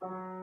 Bye.